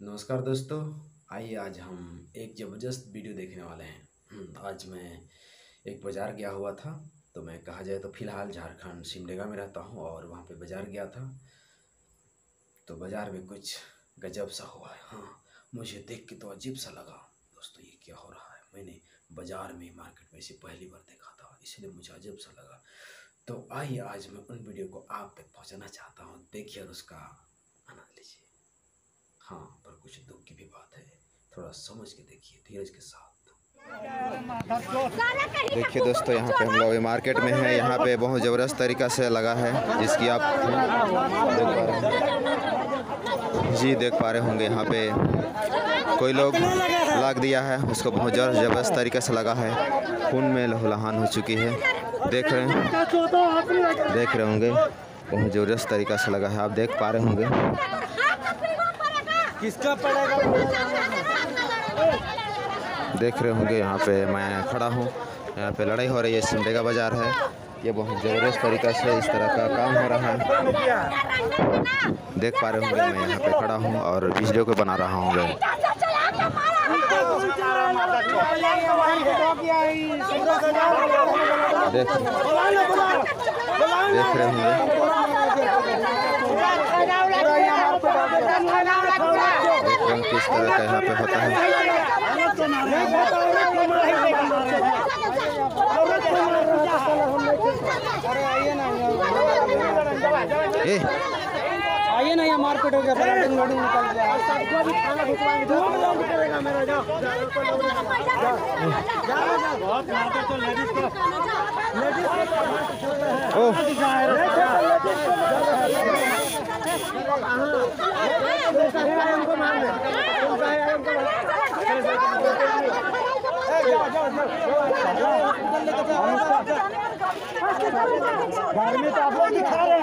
नमस्कार दोस्तों आइए आज हम एक ज़बरदस्त वीडियो देखने वाले हैं। हम्म, आज मैं एक बाज़ार गया हुआ था तो मैं कहा जाए तो फ़िलहाल झारखंड सिमडेगा में रहता हूँ और वहाँ पे बाज़ार गया था। तो बाज़ार में कुछ गजब सा हुआ है। हाँ मुझे देख के तो अजीब सा लगा। दोस्तों ये क्या हो रहा है? मैंने बाज़ार में मार्केट में इसे पहली बार देखा था इसलिए मुझे अजीब सा लगा। तो आइए आज मैं उन वीडियो को आप तक पहुँचाना चाहता हूँ। देखिए और उसका आनंद लीजिए। हाँ कुछ दुख की भी बात है। थोड़ा समझ के देखिए, धीरज के साथ। देखिए दोस्तों, यहाँ पे हम लोग मार्केट में हैं। यहाँ पे बहुत ज़बरदस्त तरीका से लगा है, जिसकी आप देख पा रहे जी देख पा रहे होंगे। यहाँ पे कोई लोग लाग दिया है, उसको बहुत ज़बर- ज़बरदस्त तरीके से लगा है। खून में लहूलहान हो चुकी है। देख रहे हैं, देख रहे होंगे। बहुत ज़बरदस्त तरीका से लगा है, आप देख पा रहे होंगे। किसका पड़ेगा? देख रहे होंगे, यहाँ पे मैं खड़ा हूँ। यहाँ पे लड़ाई हो रही है, सिमडेगा बाज़ार है। ये बहुत ज़बरदस्त तरीका से इस तरह का काम हो रहा है। देख पा रहे होंगे, मैं यहाँ पे खड़ा हूँ और वीडियो को बना रहा हूँ देख देख रहे होंगे किस तरह का यहाँ पे होता है आइए ना यहाँ मार्केट हो गया। रहे हैं घर में आप दिखा रहे